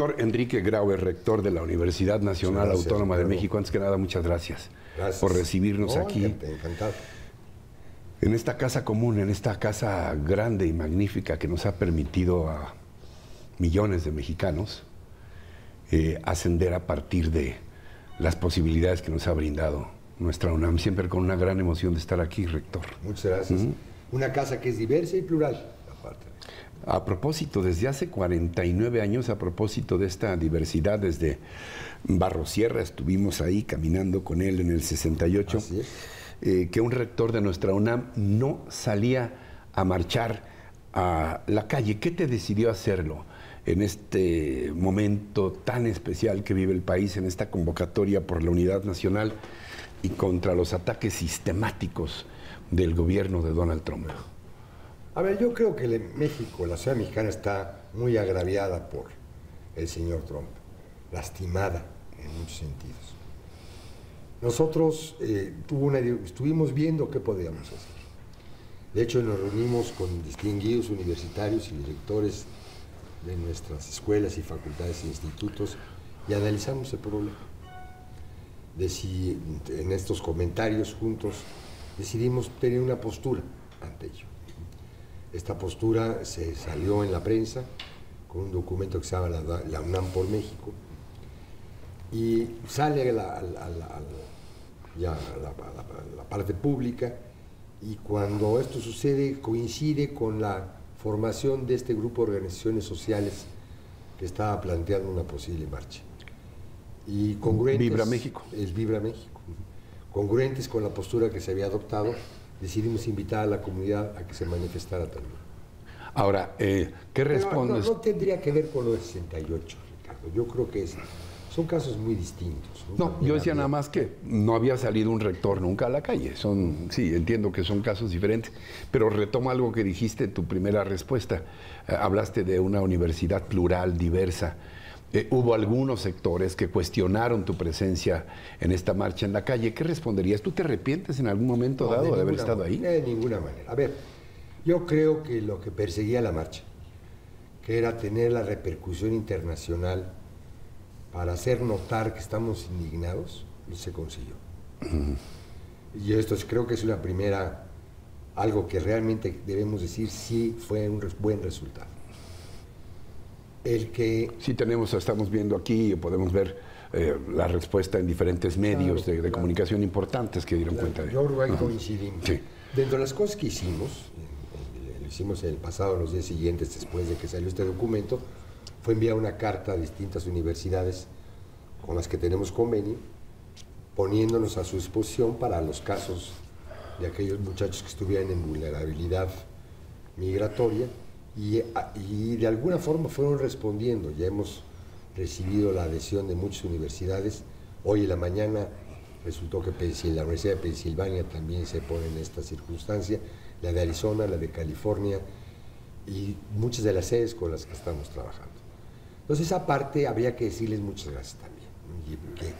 Doctor Enrique Grauer, rector de la Universidad Nacional Autónoma de México, antes que nada, muchas gracias, por recibirnos aquí. Encantado. En esta casa común, en esta casa grande y magnífica que nos ha permitido a millones de mexicanos eh, ascender a partir de las posibilidades que nos ha brindado nuestra UNAM, siempre con una gran emoción de estar aquí, rector. Muchas gracias. Una casa que es diversa y plural. A propósito, desde hace 49 años, a propósito de esta diversidad, desde Barro Sierra, estuvimos ahí caminando con él en el 68, eh, que un rector de nuestra UNAM no salía a marchar a la calle. ¿Qué te decidió hacerlo en este momento tan especial que vive el país, en esta convocatoria por la unidad nacional y contra los ataques sistemáticos del gobierno de Donald Trump? A ver, yo creo que México, la ciudad mexicana está muy agraviada por el señor Trump, lastimada en muchos sentidos. Nosotros eh, estuvimos viendo qué podíamos hacer. De hecho, nos reunimos con distinguidos universitarios y directores de nuestras escuelas y facultades e institutos y analizamos el problema. De si en estos comentarios juntos decidimos tener una postura ante ello. Esta postura se salió en la prensa con un documento que se llama la, UNAM por México y sale a la, ya la, parte pública y cuando esto sucede coincide con la formación de este grupo de organizaciones sociales que estaba planteando una posible marcha. Y congruentes, Vibra México. Es Vibra México. Congruentes con la postura que se había adoptado, decidimos invitar a la comunidad a que se manifestara también. Ahora, eh, ¿qué respondes? No, tendría que ver con lo de 68, Ricardo. Yo creo que son casos muy distintos. No, yo decía nada más que no había salido un rector nunca a la calle. Son, sí, entiendo que son casos diferentes, pero retomo algo que dijiste en tu primera respuesta. Eh, hablaste de una universidad plural, diversa. Eh, hubo algunos sectores que cuestionaron tu presencia en esta marcha en la calle. ¿Qué responderías? ¿Tú te arrepientes en algún momento dado de, haber estado ahí? De ninguna manera. A ver, yo creo que lo que perseguía la marcha, que era tener la repercusión internacional para hacer notar que estamos indignados, se consiguió. Y esto creo que es una primera, algo que realmente debemos decir sí fue un buen resultado el que... Sí tenemos, estamos viendo aquí, podemos ver eh, la respuesta en diferentes medios de, comunicación importantes que dieron cuenta de Yo creo coincidimos. Dentro de las cosas que hicimos, lo hicimos en el pasado, los días siguientes, después de que salió este documento, fue enviar una carta a distintas universidades con las que tenemos convenio, poniéndonos a su disposición para los casos de aquellos muchachos que estuvieran en vulnerabilidad migratoria y, de alguna forma fueron respondiendo. Ya hemos recibido la adhesión de muchas universidades. Hoy en la mañana resultó que la Universidad de Pensilvania también se pone en esta circunstancia, la de Arizona, la de California y muchas de las sedes con las que estamos trabajando. Entonces, esa parte habría que decirles muchas gracias también, que,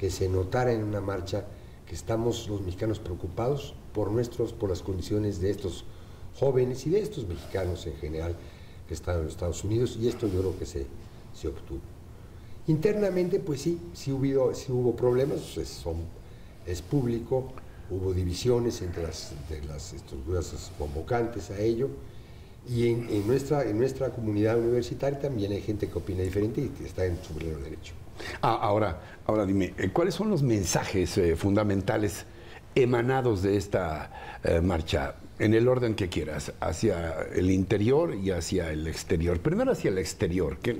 que se notara en una marcha que estamos los mexicanos preocupados por, nuestros, por las condiciones de estos jóvenes y de estos mexicanos en general que están en los Estados Unidos y esto yo creo que se, se obtuvo. Internamente, pues sí, sí hubo, sí hubo problemas, pues son, es público, hubo divisiones entre las, las estructuras convocantes a ello, y en, nuestra, en nuestra comunidad universitaria también hay gente que opina diferente y que está en su pleno derecho. Ah, ahora, ahora dime, eh, ¿cuáles son los mensajes eh, fundamentales emanados de esta eh, marcha? en el orden que quieras, hacia el interior y hacia el exterior. Primero hacia el exterior, ¿qué,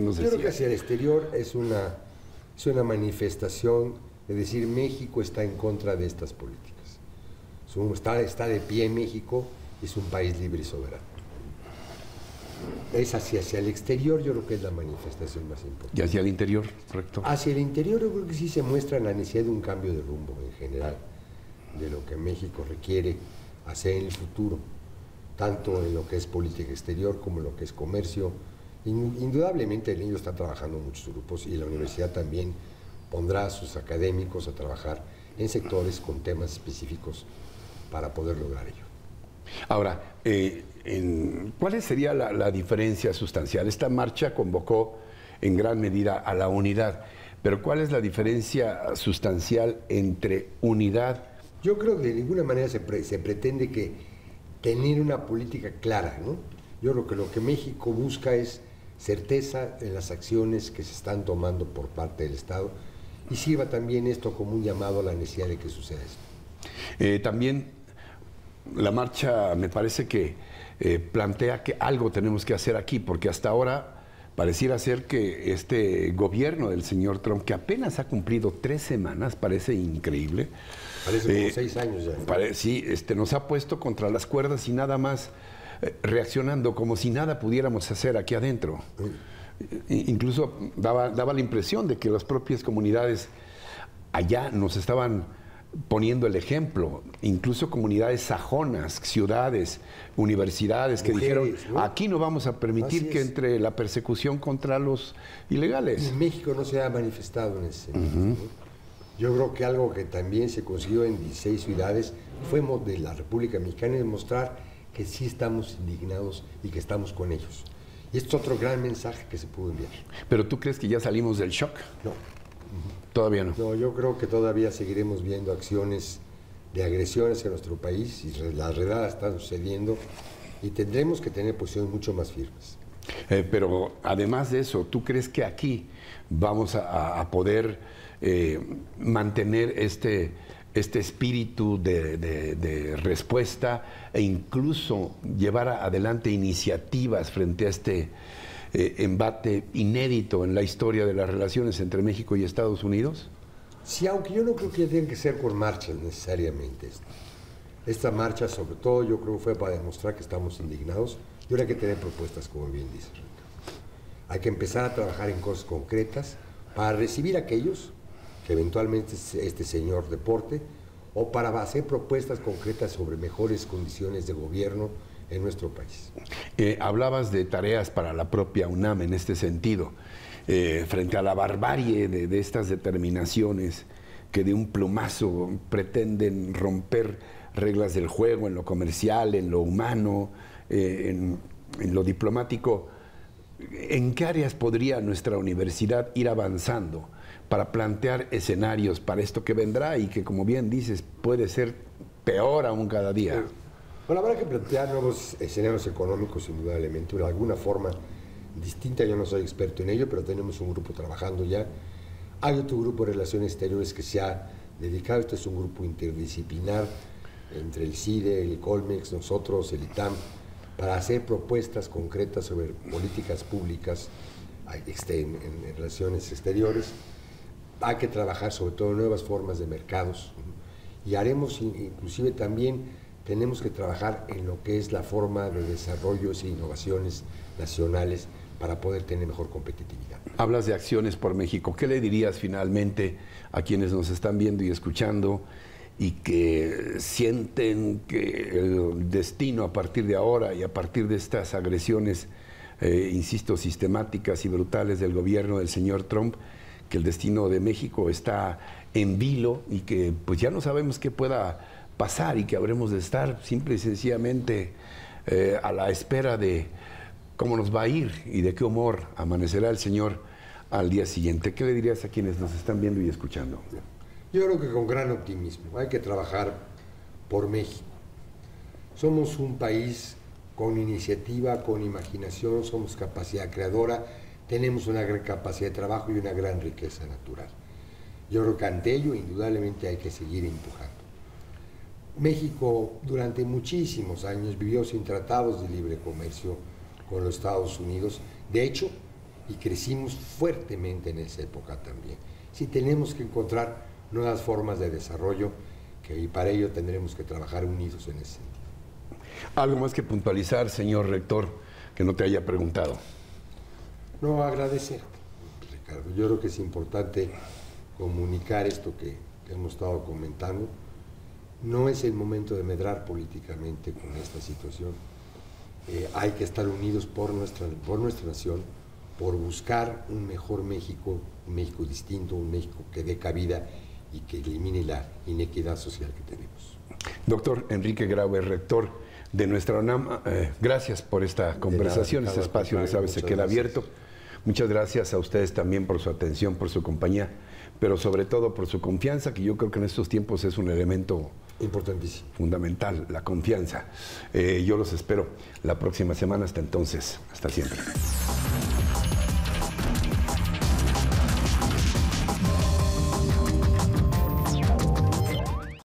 nos decías? Yo creo que hacia el exterior es una, es una manifestación de decir México está en contra de estas políticas. Está, está de pie México, es un país libre y soberano. Es hacia, hacia el exterior, yo creo que es la manifestación más importante. ¿Y hacia el interior, correcto? Hacia el interior yo creo que sí se muestra la necesidad de un cambio de rumbo en general, de lo que México requiere hacer en el futuro, tanto en lo que es política exterior como en lo que es comercio. Indudablemente el niño está trabajando en muchos grupos y la universidad también pondrá a sus académicos a trabajar en sectores con temas específicos para poder lograr ello. Ahora, eh, ¿cuál sería la, diferencia sustancial? Esta marcha convocó en gran medida a la unidad. Pero ¿cuál es la diferencia sustancial entre unidad? Yo creo que de ninguna manera se, se pretende que tener una política clara, ¿no? Yo creo que lo que México busca es certeza en las acciones que se están tomando por parte del Estado y sirva también esto como un llamado a la necesidad de que suceda esto. Eh, también la marcha me parece que eh, plantea que algo tenemos que hacer aquí, porque hasta ahora pareciera ser que este gobierno del señor Trump, que apenas ha cumplido tres semanas, parece increíble. Parece como eh, seis años ya. sí, este, nos ha puesto contra las cuerdas y nada más eh, reaccionando como si nada pudiéramos hacer aquí adentro. Incluso daba, daba la impresión de que las propias comunidades allá nos estaban poniendo el ejemplo, incluso comunidades sajonas, ciudades, universidades que dijeron, aquí no vamos a permitir que entre la persecución contra los ilegales. En México no se ha manifestado en ese sentido. Yo creo que algo que también se consiguió en 16 ciudades fue de la República Mexicana demostrar que sí estamos indignados y que estamos con ellos. Y esto es otro gran mensaje que se pudo enviar. ¿Pero tú crees que ya salimos del shock? No. Todavía no. No, yo creo que todavía seguiremos viendo acciones de agresiones en nuestro país y las redadas están sucediendo y tendremos que tener posiciones mucho más firmes. Eh, pero además de eso, ¿tú crees que aquí vamos a, poder eh, mantener este, este espíritu de, respuesta e incluso llevar adelante iniciativas frente a este eh, embate inédito en la historia de las relaciones entre México y Estados Unidos? Sí, aunque yo no creo que tenga que ser con marchas necesariamente. Esta marcha, sobre todo, yo creo que fue para demostrar que estamos indignados y ahora hay que tener propuestas, como bien dice Hay que empezar a trabajar en cosas concretas para recibir a aquellos que eventualmente este señor deporte o para hacer propuestas concretas sobre mejores condiciones de gobierno en nuestro país. Eh, hablabas de tareas para la propia UNAM en este sentido. Eh, frente a la barbarie de, estas determinaciones que de un plumazo pretenden romper reglas del juego en lo comercial, en lo humano, eh, en, lo diplomático, ¿en qué áreas podría nuestra universidad ir avanzando para plantear escenarios para esto que vendrá y que, como bien dices, puede ser peor aún cada día? Bueno, habrá que plantear nuevos escenarios económicos, indudablemente, de alguna forma distinta. Yo no soy experto en ello, pero tenemos un grupo trabajando ya. Hay otro grupo de relaciones exteriores que se ha dedicado. Este es un grupo interdisciplinar entre el CIDE, el Colmex, nosotros, el ITAM, para hacer propuestas concretas sobre políticas públicas en, en relaciones exteriores. Hay que trabajar sobre todo en nuevas formas de mercados y haremos inclusive también tenemos que trabajar en lo que es la forma de desarrollos e innovaciones nacionales para poder tener mejor competitividad. Hablas de acciones por México. ¿Qué le dirías finalmente a quienes nos están viendo y escuchando y que sienten que el destino a partir de ahora y a partir de estas agresiones, eh, insisto, sistemáticas y brutales del gobierno del señor Trump, que el destino de México está en vilo y que pues ya no sabemos qué pueda pasar y que habremos de estar simple y sencillamente eh, a la espera de cómo nos va a ir y de qué humor amanecerá el Señor al día siguiente. ¿Qué le dirías a quienes nos están viendo y escuchando? Yo creo que con gran optimismo. Hay que trabajar por México. Somos un país con iniciativa, con imaginación, somos capacidad creadora, tenemos una gran capacidad de trabajo y una gran riqueza natural. Yo creo que ante ello indudablemente hay que seguir empujando. México durante muchísimos años vivió sin tratados de libre comercio con los Estados Unidos. De hecho, y crecimos fuertemente en esa época también. Si tenemos que encontrar nuevas formas de desarrollo que, y para ello tendremos que trabajar unidos en ese sentido. Algo más que puntualizar, señor rector, que no te haya preguntado. No, agradecer, Ricardo. Yo creo que es importante comunicar esto que hemos estado comentando no es el momento de medrar políticamente con esta situación. Eh, hay que estar unidos por nuestra, por nuestra nación, por buscar un mejor México, un México distinto, un México que dé cabida y que elimine la inequidad social que tenemos. Doctor Enrique Grauer, rector de nuestra UNAM, eh, gracias por esta conversación, este espacio, de sabes, se queda abierto. Muchas gracias a ustedes también por su atención, por su compañía, pero sobre todo por su confianza, que yo creo que en estos tiempos es un elemento Importantísimo. Fundamental, la confianza. Eh, yo los espero la próxima semana. Hasta entonces, hasta siempre.